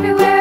everywhere.